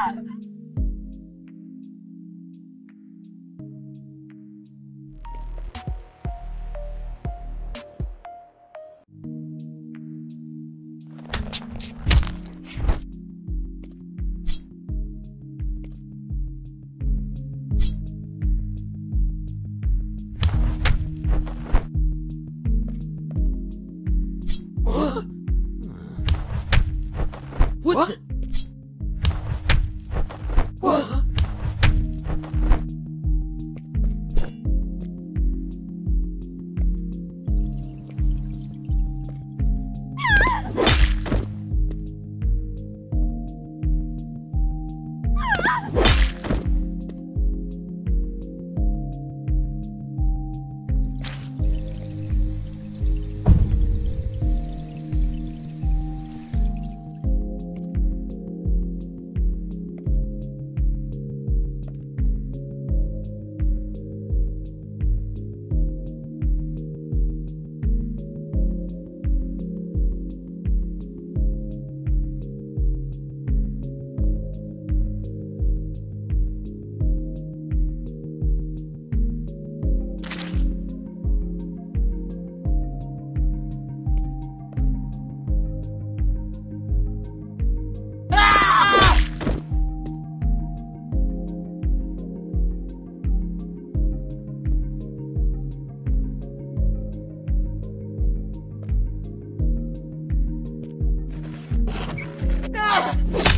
cara. What